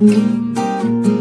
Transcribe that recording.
Música